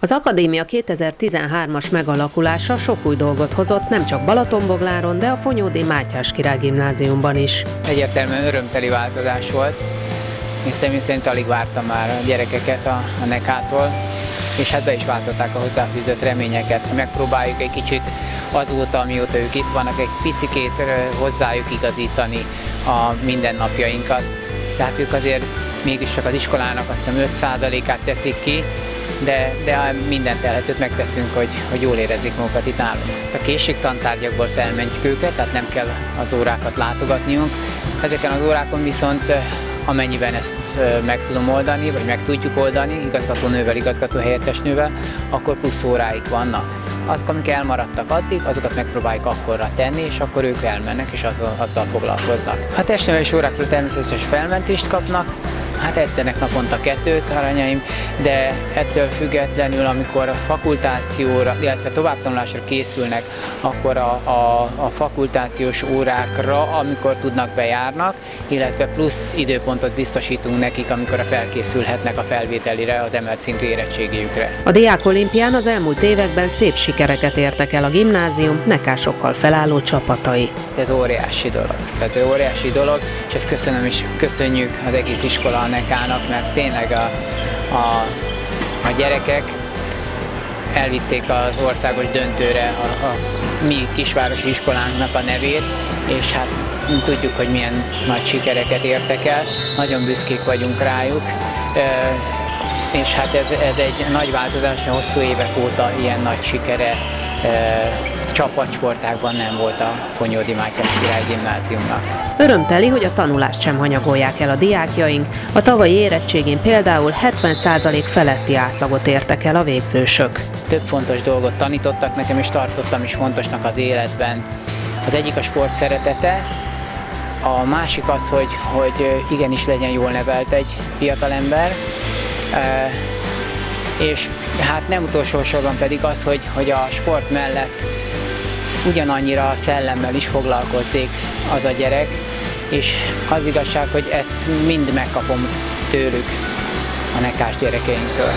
Az akadémia 2013-as megalakulása sok új dolgot hozott nem csak Balatonbogláron, de a Fonyódi Mátyás Király gimnáziumban is. Egyértelműen örömteli változás volt. Én személy szerint alig vártam már a gyerekeket a, a nekától, és hát be is váltották a hozzáfűzött reményeket. Megpróbáljuk egy kicsit azóta, mióta ők itt vannak, egy picikét hozzájuk igazítani a mindennapjainkat. Tehát ők azért mégiscsak az iskolának azt hiszem 5%-át teszik ki, de, de mindent elhetőt megteszünk, hogy, hogy jól érezzék magukat itt nálunk. A készségtantárgyakból felmentjük őket, tehát nem kell az órákat látogatniunk. Ezeken az órákon viszont amennyiben ezt meg tudom oldani, vagy meg tudjuk oldani igazgatónővel, igazgatóhelyettesnővel, akkor plusz óráik vannak. Azok, amik elmaradtak addig, azokat megpróbáljuk akkorra tenni, és akkor ők elmennek, és azzal, azzal foglalkoznak. A testnevelési órákra természetesen felmentést kapnak, hát egyszernek naponta kettőt aranyaim, de ettől függetlenül, amikor a fakultációra, illetve továbbtanulásra készülnek, akkor a, a, a fakultációs órákra, amikor tudnak bejárnak, illetve plusz időpontot biztosítunk nekik, amikor felkészülhetnek a felvételire, az emelt szintű érettségijükre. A Diák Olimpián az elmúlt években szép sikereket értek el a gimnázium nekásokkal felálló csapatai. Ez óriási dolog. Tehát óriási dolog, és ezt köszönöm is, köszönjük az egész iskola a nekának, mert tényleg a, a, a gyerekek elvitték az országos döntőre a, a mi kisvárosi iskolánknak a nevét, és hát tudjuk, hogy milyen nagy sikereket értek el, nagyon büszkék vagyunk rájuk, és hát ez, ez egy nagy változás, hosszú évek óta ilyen nagy sikere csapatsportákban nem volt a Konyódi Mátyás Király Gimnáziumnak. Örömteli, hogy a tanulást sem hanyagolják el a diákjaink. A tavalyi érettségén például 70% feletti átlagot értek el a végzősök. Több fontos dolgot tanítottak nekem, és tartottam is fontosnak az életben. Az egyik a sport szeretete, a másik az, hogy, hogy igenis legyen jól nevelt egy fiatalember, és hát nem utolsó sorban pedig az, hogy, hogy a sport mellett ugyanannyira a szellemmel is foglalkozzék az a gyerek, és az igazság, hogy ezt mind megkapom tőlük, a nekás gyerekeinktől.